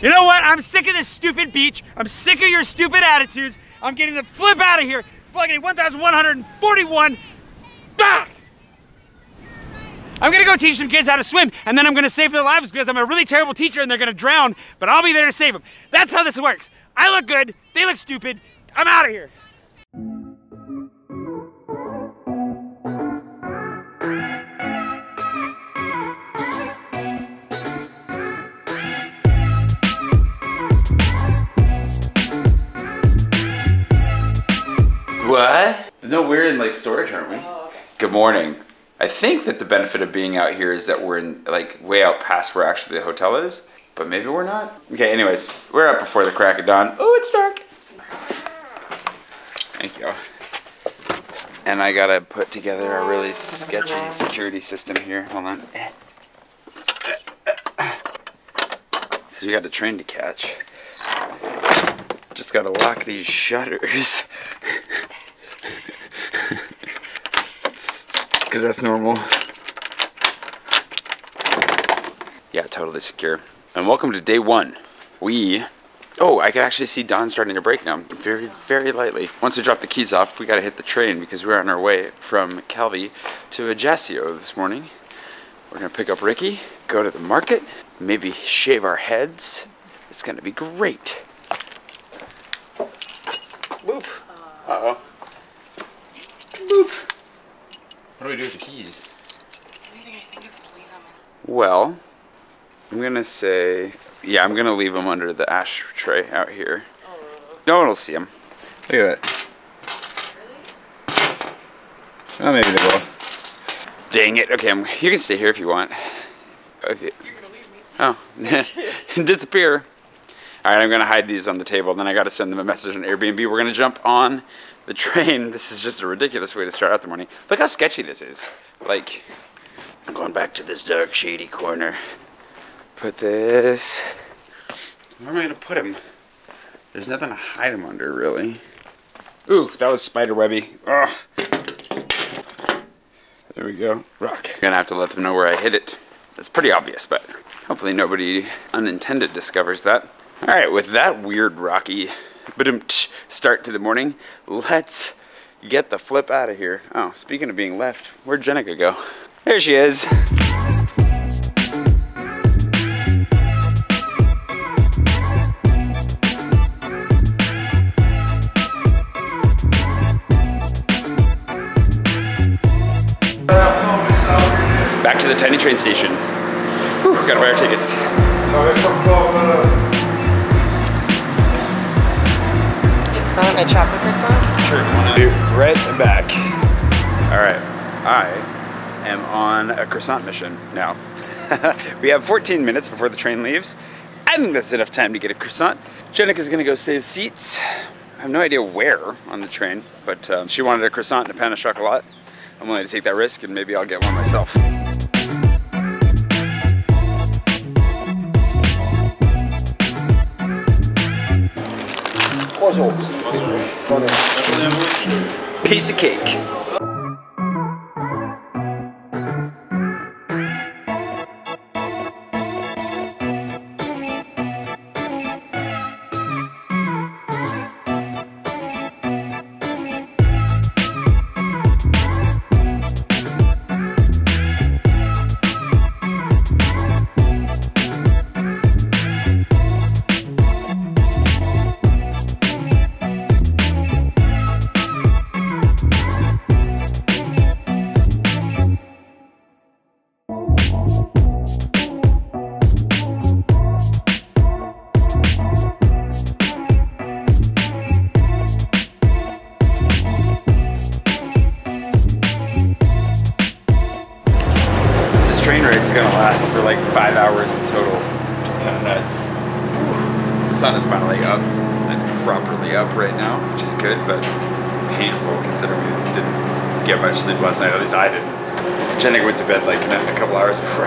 You know what? I'm sick of this stupid beach. I'm sick of your stupid attitudes. I'm getting the flip out of here. Fucking 1,141 back. I'm gonna go teach some kids how to swim, and then I'm gonna save their lives because I'm a really terrible teacher and they're gonna drown, but I'll be there to save them. That's how this works. I look good, they look stupid. I'm out of here. What? No, we're in like storage, aren't we? Oh, okay. Good morning. I think that the benefit of being out here is that we're in like way out past where actually the hotel is, but maybe we're not. Okay, anyways, we're up before the crack of dawn. Oh, it's dark. Thank you. And I gotta put together a really sketchy security system here. Hold on. Because we got a train to catch. Just gotta lock these shutters. Because that's normal. Yeah, totally secure. And welcome to day one. We. Oh, I can actually see Dawn starting to break now, very, very lightly. Once we drop the keys off, we gotta hit the train because we're on our way from Calvi to Ajaccio this morning. We're gonna pick up Ricky, go to the market, maybe shave our heads. It's gonna be great. Boop. Uh oh. Boop. What do we do with the keys? What do you think? I think I just leave them in. Well, I'm gonna say, yeah, I'm gonna leave them under the ashtray out here. No one will see them. Look at that. Oh, maybe they will. Dang it. Okay, I'm, you can stay here if you want. If you, You're gonna leave me. oh, disappear. All right, I'm gonna hide these on the table. Then I gotta send them a message on Airbnb. We're gonna jump on the train. This is just a ridiculous way to start out the morning. Look how sketchy this is. Like, I'm going back to this dark, shady corner. Put this. Where am I gonna put him? There's nothing to hide him under, really. Ooh, that was spider webby. Ugh. There we go. Rock. Gonna have to let them know where I hid it. That's pretty obvious, but hopefully nobody unintended discovers that. All right, with that weird rocky start to the morning, let's get the flip out of here. Oh, speaking of being left, where'd Jenica go? There she is. Back to the tiny train station. Whew, gotta buy our tickets. Croissant, a chocolate croissant. Sure. Be right back. All right. I am on a croissant mission now. we have 14 minutes before the train leaves. I think that's enough time to get a croissant. Jenica's gonna go save seats. I have no idea where on the train, but um, she wanted a croissant and a pain au chocolat. I'm willing to take that risk and maybe I'll get one myself. Piece of cake.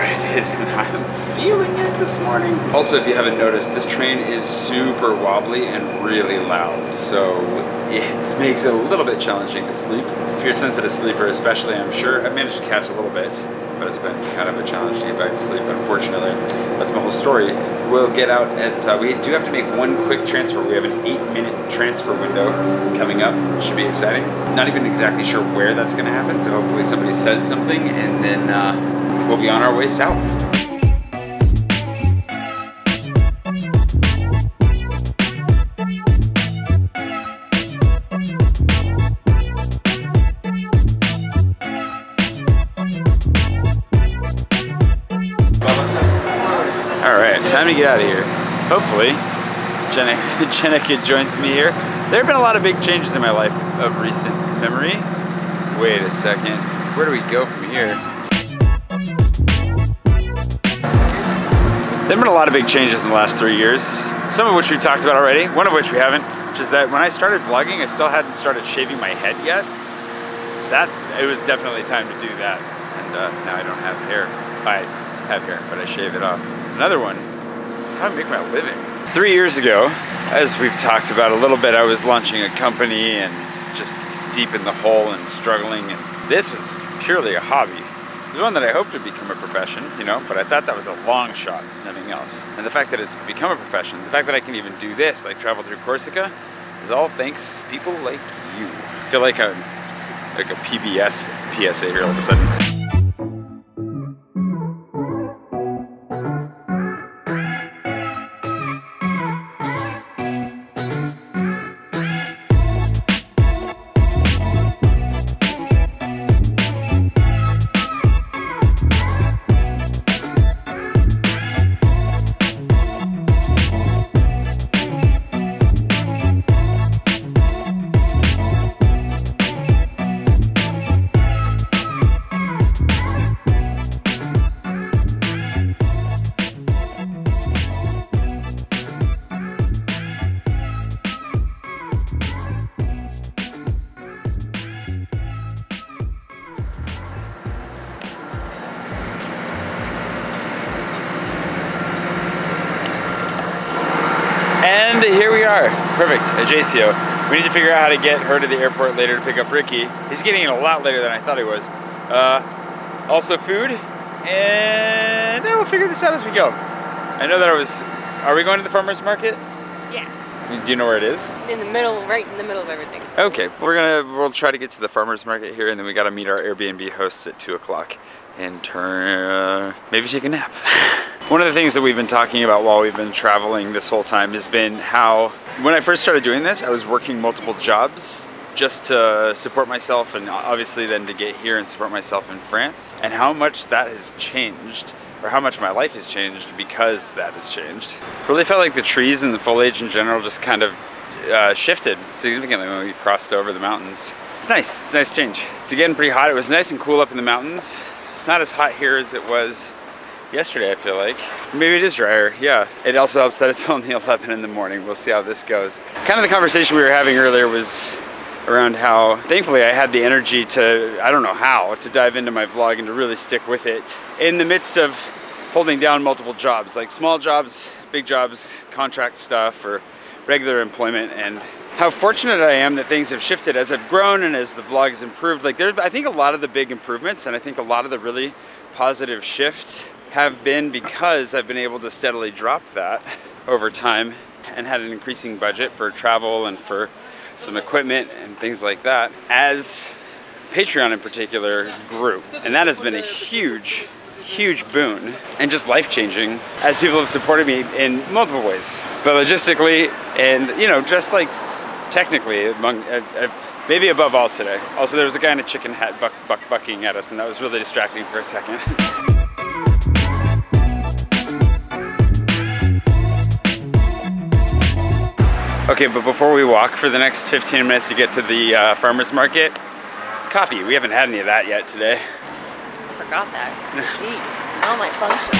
and I'm feeling it this morning. Also, if you haven't noticed, this train is super wobbly and really loud, so it makes it a little bit challenging to sleep. If you're a sensitive sleeper, especially, I'm sure I managed to catch a little bit, but it's been kind of a challenge to get back to sleep. Unfortunately, that's my whole story. We'll get out at, uh, we do have to make one quick transfer. We have an eight minute transfer window coming up, should be exciting. Not even exactly sure where that's gonna happen, so hopefully somebody says something and then uh, we'll be on our way south. All right, time to get out of here. Hopefully, Jenna, Jenna joins me here. There have been a lot of big changes in my life of recent memory. Wait a second, where do we go from here? There have been a lot of big changes in the last three years, some of which we've talked about already, one of which we haven't, which is that when I started vlogging, I still hadn't started shaving my head yet. That, it was definitely time to do that. And uh, now I don't have hair. I have hair, but I shave it off. Another one, how to make my living. Three years ago, as we've talked about a little bit, I was launching a company and just deep in the hole and struggling. And this was purely a hobby. It was one that I hoped would become a profession, you know, but I thought that was a long shot, nothing else. And the fact that it's become a profession, the fact that I can even do this, like travel through Corsica, is all thanks to people like you. I feel like a like a PBS PSA here all of a sudden. Perfect, Ajaccio. We need to figure out how to get her to the airport later to pick up Ricky. He's getting in a lot later than I thought he was. Uh, also food, and yeah, we'll figure this out as we go. I know that I was, are we going to the farmer's market? Yeah. Do you know where it is? In the middle, right in the middle of everything. So Okay, we're gonna, we'll try to get to the farmer's market here and then we gotta meet our Airbnb hosts at two o'clock and turn, uh, maybe take a nap. One of the things that we've been talking about while we've been traveling this whole time has been how, when I first started doing this, I was working multiple jobs just to support myself and obviously then to get here and support myself in France and how much that has changed or how much my life has changed because that has changed. Really felt like the trees and the foliage in general just kind of uh, shifted significantly when we crossed over the mountains. It's nice, it's a nice change. It's getting pretty hot. It was nice and cool up in the mountains. It's not as hot here as it was yesterday, I feel like. Maybe it is drier, yeah. It also helps that it's only 11 in the morning. We'll see how this goes. Kind of the conversation we were having earlier was around how thankfully I had the energy to, I don't know how, to dive into my vlog and to really stick with it in the midst of holding down multiple jobs, like small jobs, big jobs, contract stuff, or regular employment, and how fortunate I am that things have shifted as I've grown and as the vlog has improved. Like there's, I think a lot of the big improvements and I think a lot of the really positive shifts have been because I've been able to steadily drop that over time and had an increasing budget for travel and for some equipment and things like that as Patreon in particular grew. And that has been a huge, huge boon and just life changing as people have supported me in multiple ways. But logistically and, you know, just like technically among, uh, uh, maybe above all today. Also, there was a guy in a chicken hat buck, buck, bucking at us and that was really distracting for a second. Okay, but before we walk for the next 15 minutes to get to the uh, farmer's market, coffee. We haven't had any of that yet today. I forgot that. Jeez. Now my function.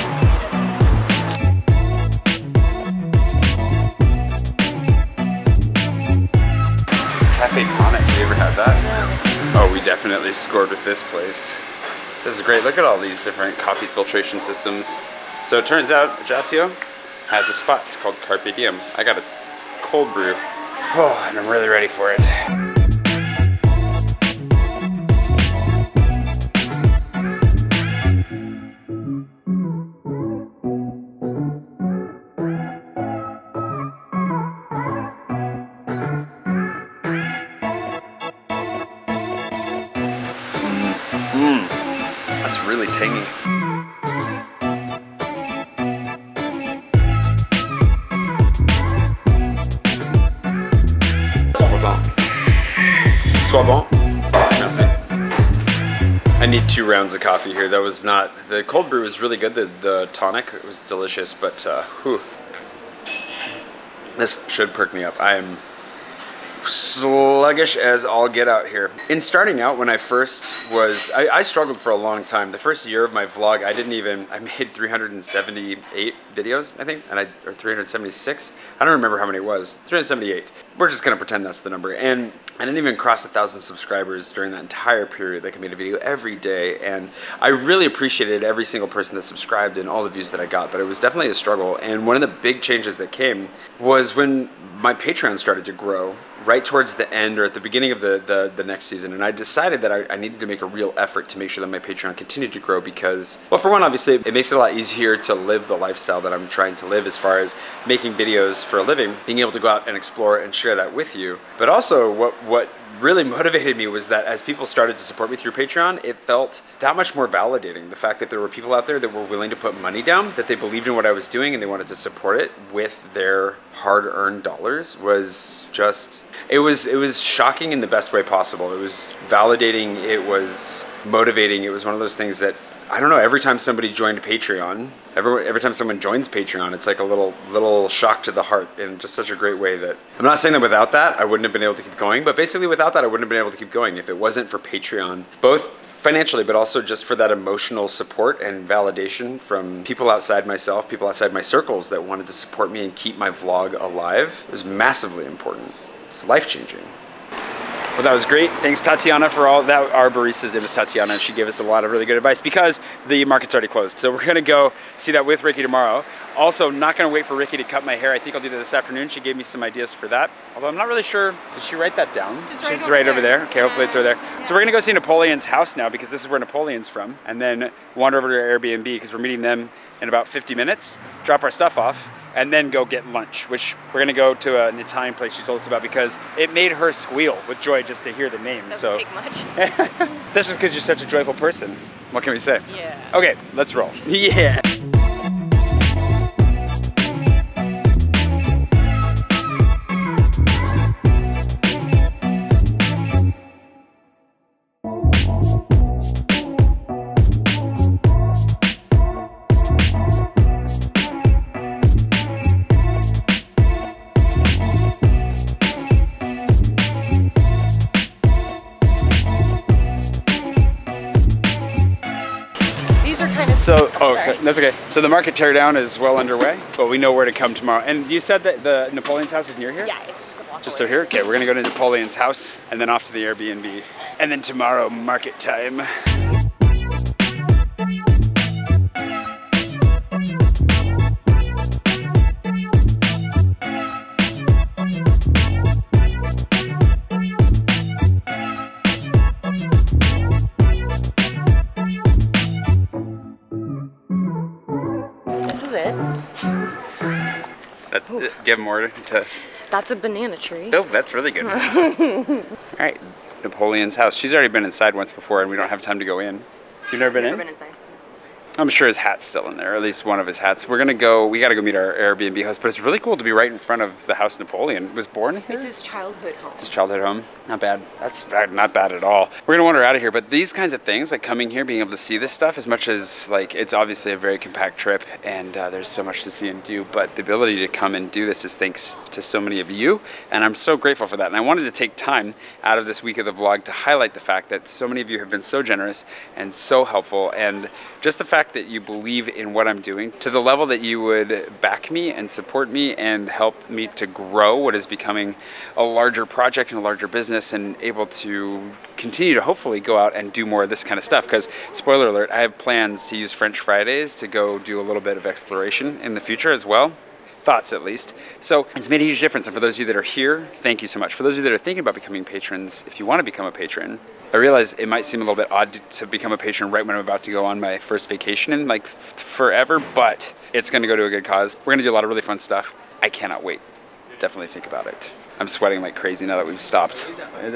Cafe Tonic, you ever had that? Oh, we definitely scored with this place. This is great. Look at all these different coffee filtration systems. So it turns out Ajaccio has a spot. It's called Carpe Diem. I got a cold brew. Oh, and I'm really ready for it. Mmm, that's really tangy. Two rounds of coffee here. That was not the cold brew was really good. The the tonic was delicious, but uh, whew. this should perk me up. I am sluggish as all get out here. In starting out, when I first was, I, I, struggled for a long time. The first year of my vlog, I didn't even, I made 378 videos, I think, and I, or 376. I don't remember how many it was. 378. We're just gonna pretend that's the number. And I didn't even cross a thousand subscribers during that entire period. Like I made a video every day, and I really appreciated every single person that subscribed and all the views that I got. But it was definitely a struggle. And one of the big changes that came was when my Patreon started to grow right towards the end or at the beginning of the, the, the next season. And I decided that I, I, needed to make a real effort to make sure that my Patreon continued to grow because, well, for one, obviously, it makes it a lot easier to live the lifestyle that I'm trying to live as far as making videos for a living, being able to go out and explore and share that with you. But also, what, what really motivated me was that as people started to support me through Patreon, it felt that much more validating. The fact that there were people out there that were willing to put money down, that they believed in what I was doing and they wanted to support it with their hard-earned dollars was just it was it was shocking in the best way possible. It was validating, it was motivating. It was one of those things that I don't know, every time somebody joined Patreon, every, every time someone joins Patreon, it's like a little little shock to the heart in just such a great way that I'm not saying that without that I wouldn't have been able to keep going, but basically without that I wouldn't have been able to keep going if it wasn't for Patreon, both financially, but also just for that emotional support and validation from people outside myself, people outside my circles that wanted to support me and keep my vlog alive. Was massively important. It's life changing. Well, that was great. Thanks, Tatiana, for all that. Our barista's name is Tatiana, and she gave us a lot of really good advice because the market's already closed. So we're gonna go see that with Ricky tomorrow. Also, not gonna wait for Ricky to cut my hair. I think I'll do that this afternoon. She gave me some ideas for that. Although I'm not really sure. Did she write that down? She's right She's over right over there. there. Okay, hopefully it's over there. Yeah. So we're gonna go see Napoleon's house now because this is where Napoleon's from, and then wander over to Airbnb because we're meeting them in about 50 minutes. Drop our stuff off and then go get lunch, which we're gonna go to an Italian place she told us about because it made her squeal with joy just to hear the name. Doesn't so take much. that's just because you're such a joyful person. What can we say? yeah. Okay, let's roll. Yeah. That's okay. So the market teardown is well underway, but we know where to come tomorrow. And you said that the Napoleon's house is near here? Yeah, it's just a walk Just away. over here? Okay, we're gonna go to Napoleon's house and then off to the Airbnb. And then tomorrow, market time. You have more to? That's a banana tree. Oh, that's really good. All right, Napoleon's house. She's already been inside once before, and we don't have time to go in. You've never been Never in? been inside. I'm sure his hat's still in there, at least one of his hats. We're gonna go. We gotta go meet our Airbnb host, but it's really cool to be right in front of the house Napoleon was born here. It's his childhood home. His childhood home. Not bad. That's bad, not bad at all. We're gonna wander out of here, but these kinds of things, like coming here, being able to see this stuff, as much as like it's obviously a very compact trip, and uh, there's so much to see and do, but the ability to come and do this is thanks to so many of you, and I'm so grateful for that. And I wanted to take time out of this week of the vlog to highlight the fact that so many of you have been so generous and so helpful, and just the fact that you believe in what I'm doing to the level that you would back me and support me and help me to grow what is becoming a larger project and a larger business and able to continue to hopefully go out and do more of this kind of stuff. Because, spoiler alert, I have plans to use French Fridays to go do a little bit of exploration in the future as well thoughts at least. So it's made a huge difference. And for those of you that are here, thank you so much. For those of you that are thinking about becoming patrons, if you want to become a patron, I realize it might seem a little bit odd to, become a patron right when I'm about to go on my first vacation in like forever, but it's going to go to a good cause. We're going to do a lot of really fun stuff. I cannot wait. definitely think about it. I'm sweating like crazy now that we've stopped.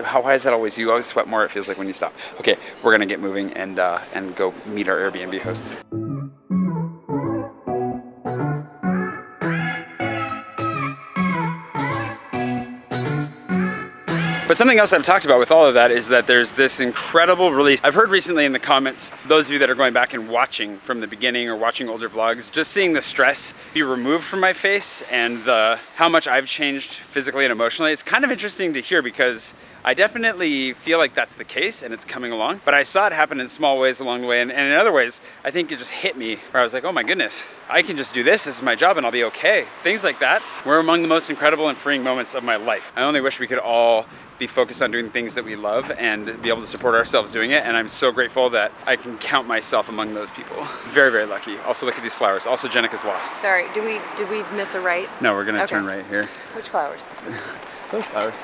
How why is that always? You always sweat more. It feels like when you stop. Okay, we're gonna get moving and uh, and go meet our Airbnb host. But something else I've talked about with all of that is that there's this incredible release. I've heard recently in the comments, those of you that are going back and watching from the beginning or watching older vlogs, just seeing the stress be removed from my face and the how much I've changed physically and emotionally. It's kind of interesting to hear because I definitely feel like that's the case and it's coming along, but I saw it happen in small ways along the way and, and in other ways, I think it just hit me where I was like, oh my goodness, I can just do this, this is my job and I'll be okay. Things like that were among the most incredible and freeing moments of my life. I only wish we could all be focused on doing things that we love and be able to support ourselves doing it. And I'm so grateful that I can count myself among those people. Very, very lucky. Also look at these flowers. Also Jenica's lost. Sorry, did we did we miss a right? No, we're gonna Okay. turn right here. Which flowers? Those flowers.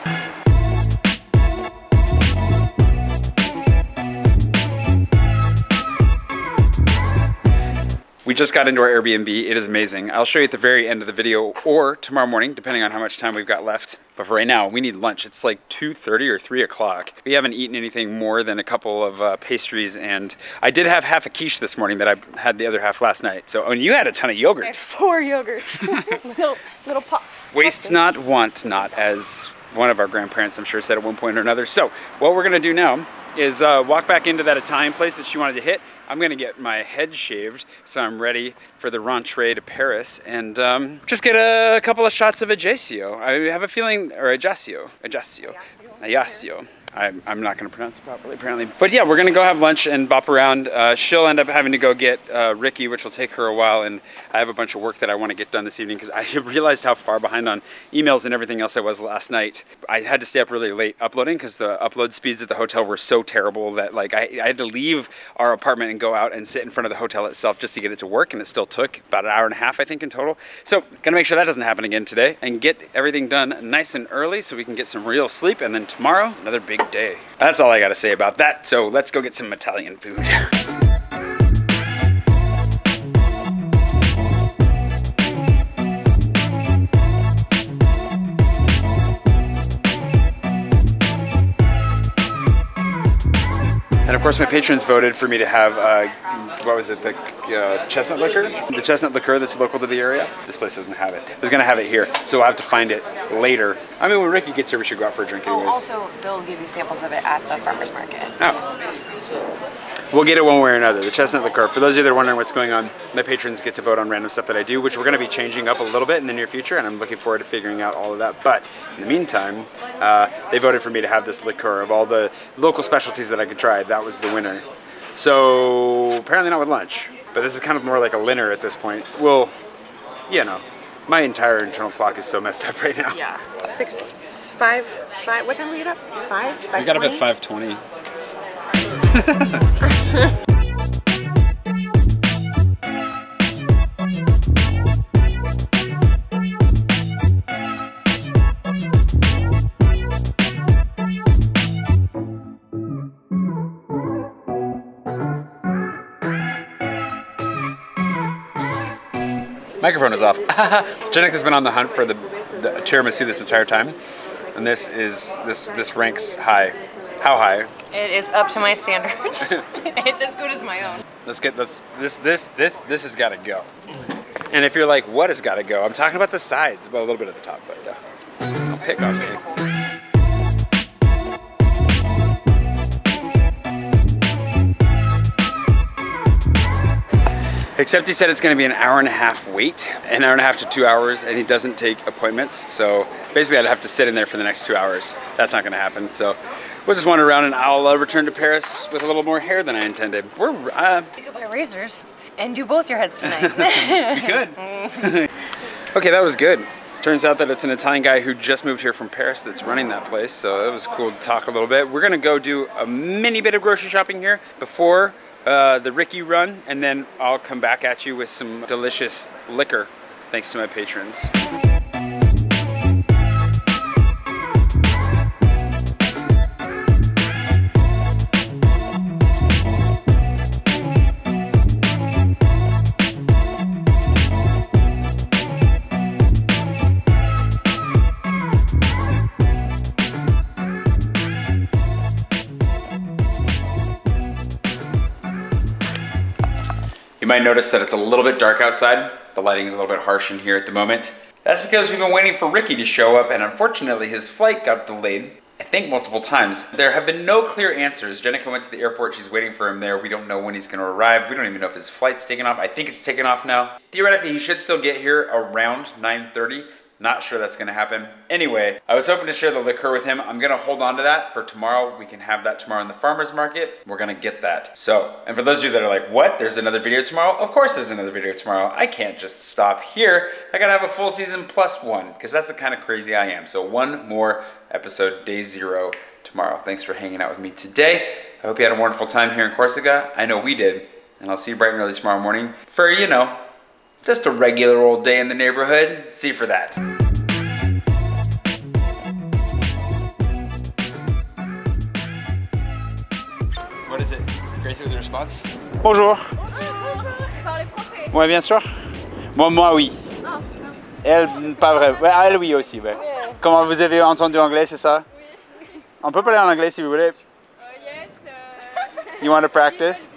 We just got into our Airbnb. It is amazing. I'll show you at the very end of the video or tomorrow morning, depending on how much time we've got left. But for right now, we need lunch. It's like 2.30 or 3 o'clock. We haven't eaten anything more than a couple of uh, pastries. And I did have half a quiche this morning that I had the other half last night. So, and you had a ton of I had yogurt. four yogurts. little little pops. Waste not, want not, as one of our grandparents, I'm sure, said at one point or another. So, what we're gonna do now is uh, walk back into that Italian place that she wanted to hit. I'm gonna get my head shaved so I'm ready for the rentrée to Paris and um, just get a couple of shots of Ajaccio. I have a feeling, or Ajaccio, Ajaccio, Ajaccio. I'm, I'm not going to pronounce it properly, apparently. But yeah, we're going to go have lunch and bop around. Uh, she'll end up having to go get uh, Ricky, which will take her a while. And I have a bunch of work that I want to get done this evening because I realized how far behind on emails and everything else I was last night. I had to stay up really late uploading because the upload speeds at the hotel were so terrible that like I, I had to leave our apartment and go out and sit in front of the hotel itself just to get it to work. And it still took about an hour and a half, I think, in total. So gonna make sure that doesn't happen again today and get everything done nice and early so we can get some real sleep. And then tomorrow, another big day. That's all I gotta say about that. So let's go get some Italian food. And of course, my patrons voted for me to have, uh, what was it, the uh, chestnut liquor? The chestnut liquor that's local to the area. This place doesn't have it. I was gonna have it here, so I'll have to find it later. I mean, when Ricky gets here, we should go out for a drink Oh, anyways. also they'll give you samples of it at the farmers market. Oh. We'll get it one way or another. The chestnut liqueur. For those of you that are wondering what's going on, my patrons get to vote on random stuff that I do, which we're going to be changing up a little bit in the near future, and I'm looking forward to figuring out all of that. But in the meantime, uh, they voted for me to have this liqueur of all the local specialties that I could try. That was the winner. So apparently not with lunch, but this is kind of more like a dinner at this point. Well, you know, my entire internal clock is so messed up right now. Yeah. Six, five, five. What time did we get up? Five. Five. We got up at 5:20. Microphone is off. Jenica's been on the hunt for the, the tiramisu this entire time, and this is this this ranks high. How high? It is up to my standards. it's as good as my own. Let's get let's this this this this has got to go. And if you're like, what has got to go? I'm talking about the sides, but a little bit at the top. But yeah, don't pick on me. Except he said it's going to be an hour and a half wait, an hour and a half to two hours, and he doesn't take appointments. So basically, I'd have to sit in there for the next two hours. That's not going to happen. So we'll just wander around, and I'll uh, return to Paris with a little more hair than I intended. We're uh, You could buy razors and do both your heads tonight. good. okay, that was good. Turns out that it's an Italian guy who just moved here from Paris that's running that place, so it was cool to talk a little bit. We're gonna go do a mini bit of grocery shopping here before uh, the Ricky run, and then I'll come back at you with some delicious liquor, thanks to my patrons. Might notice that it's a little bit dark outside. The lighting is a little bit harsh in here at the moment. That's because we've been waiting for Ricky to show up and unfortunately his flight got delayed. I think multiple times. There have been no clear answers. Jenica went to the airport. She's waiting for him there. We don't know when he's going to arrive. We don't even know if his flight's taken off. I think it's taken off now. Theoretically, he should still get here around 9:30. Not sure that's gonna happen. Anyway, I was hoping to share the liqueur with him. I'm gonna hold on to that for tomorrow. We can have that tomorrow in the farmer's market. We're gonna get that. So, and for those of you that are like, what? There's another video tomorrow? Of course there's another video tomorrow. I can't just stop here. I gotta have a full season plus one, because that's the kind of crazy I am. So one more episode, day zero tomorrow. Thanks for hanging out with me today. I hope you had a wonderful time here in Corsica. I know we did. And I'll see you bright and early tomorrow morning for, you know, just a regular old day in the neighborhood. See for that. What is it? Gracie with a response? Bonjour. Parlez français. Ouais, bien sûr. Moi, moi, oui. Ah, Elle, pas vrai. Ouais, elle, oui aussi. Ouais. Comment vous avez entendu anglais, c'est ça? oui. On peut parler en anglais si vous voulez. Uh, yes. Uh, You want to practice? yes.